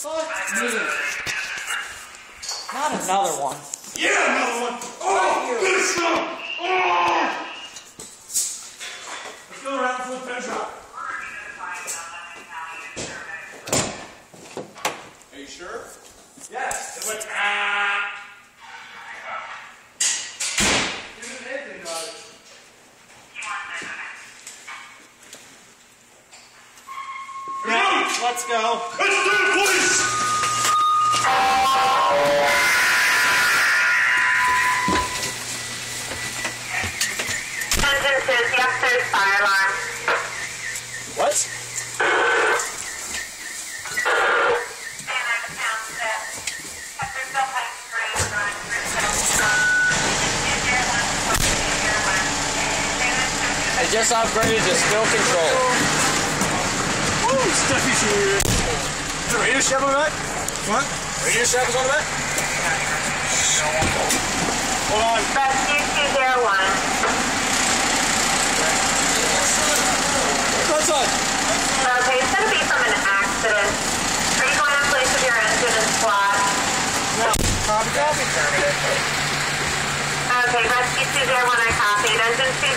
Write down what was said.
Fuck me. Not another one. Yeah, another one. Oh, good stuff. Oh. Let's go around full pen drop. Are you sure? Yes. It went ah. Let's go. Let's do it, boys. Engine says the upstairs fire alarm. What? They just upgraded to spill control. Woo, Steffi shoe. The radio shack on the back? What? Radio shack is on the back? Hold on. Rescue 201. What's on? Okay, it's going to be from an accident. Are you going in place of your engine and squad? Copy, copy. Okay, rescue 201, I copied. Engine 201